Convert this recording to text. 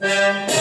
Música